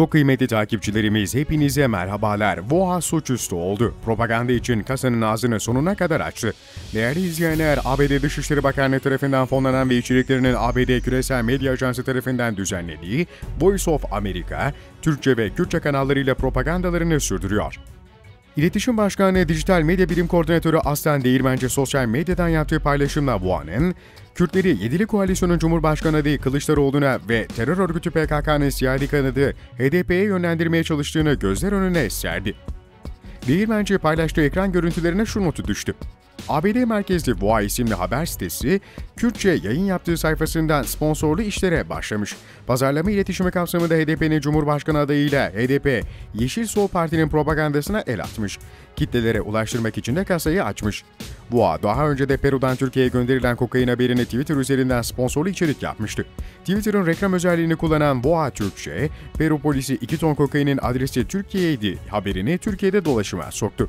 Çok kıymetli takipçilerimiz hepinize merhabalar. Voa suçüstü oldu. Propaganda için kasanın ağzını sonuna kadar açtı. Değerli izleyenler, ABD Dışişleri Bakanlığı tarafından fonlanan ve içeriklerinin ABD Küresel Medya Ajansı tarafından düzenlediği Voice of America, Türkçe ve Kürtçe kanallarıyla propagandalarını sürdürüyor. İletişim Başkanı Dijital Medya Birim Koordinatörü Aslan Değirmenci sosyal medyadan yaptığı paylaşımla Vuan'ın, Kürtleri Yedili Koalisyon'un Cumhurbaşkanı adayı Kılıçdaroğlu'na ve terör örgütü PKK'nın siyasi kanadı HDP'ye yönlendirmeye çalıştığını gözler önüne serdi. Değirmenci paylaştığı ekran görüntülerine şu notu düştü. ABD merkezli VOA isimli haber sitesi, Kürtçe yayın yaptığı sayfasından sponsorlu işlere başlamış. Pazarlama iletişimi kapsamında HDP'nin Cumhurbaşkanı adayıyla HDP, Yeşil Sol Parti'nin propagandasına el atmış. Kitlelere ulaştırmak için de kasayı açmış. VOA daha önce de Peru'dan Türkiye'ye gönderilen kokain haberini Twitter üzerinden sponsorlu içerik yapmıştı. Twitter'ın reklam özelliğini kullanan VOA Türkçe, Peru polisi 2 ton kokainin adresi Türkiye'ydi haberini Türkiye'de dolaşıma soktu.